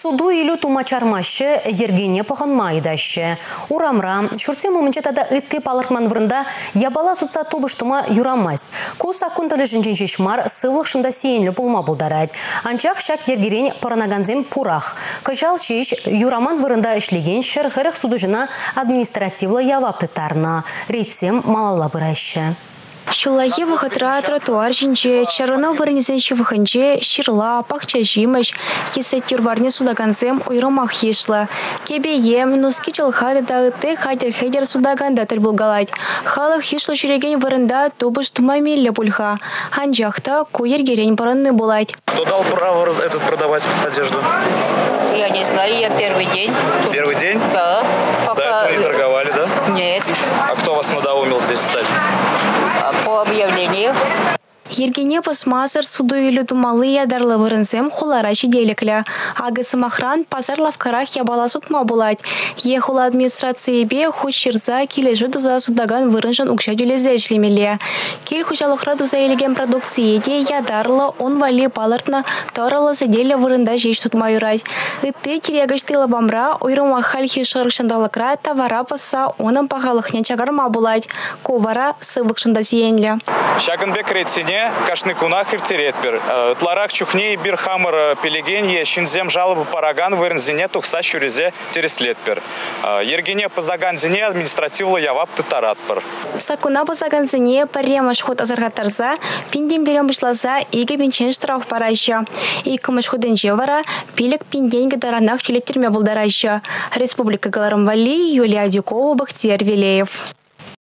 Суду илю тумачармашы ергене пахын майдашы. Урамра, шурте момынче тада ытты палыртман врында ябала сутса тубыштыма юрамасть. Куса кунтылы жинжин шешмар сывлық шында сейінлі пулма бұлдарад. Анчақ шак ергерен паранаганзем пурах. Кыжал шеш юраман вырында ішлеген шырғырық суду жына административлы явапты тарна. Малала. Шулахи вахатра тротуар жинче, чарына вырнезенші ваханче, ширла, пахча жимыш, хисе тюрварне судаганзем ойромах хишлы. Кебе ем, нуски чалхады дағыты хадер хедер судаганда тіл бұлгалайд. Халық хишлы жүреген вырында тубыш тумамелі пульха. Анжақта куер герень баранны булайд. Кто дал право этот продавать одежду? Я не знаю, я первый день. Первый день? Да. До этого не торговали, да? Нет. А кто вас надоумил здесь встать? Bobby O'Neill. Ергене пасмазыр суду үйлі думалы ядарлы вырынзем хулара шиделіклі. Ағы сымахран пазар лавкарах ябала сутма булать. Е хула администрации бе хуч ширза килежі дуза судаган вырынжан укша дюлезе шлемеле. Кил хучалықра дуза елеген продукции де ядарлы он вали палыртна торалы седелі вырында жеш сутма юрать. Ытты кирегіштылы бамра ойрыма хальхи шырышындалықра тавара паса оның пағалықне чагарма. Ковара сывықшында сиенлі. Шагынбек ретсене кашны кунах иртеретпер. Тларах чухне бир хамыр пелегенье шинзем жалобы параган вырнзине тухса шурезе тереслетпер. Ергене пазаганзине административлы явап таратпыр. Сакуна базаганзине паремаш ход азаргатарза, пинден берем бышлаза иге бенчен штраф парайша. И кымыш ходенже вара пилек пинден гдаранах чилеттерме булдарайша. Республика Галарымвали, Юлия Дюкова, Бахтияр Велеев.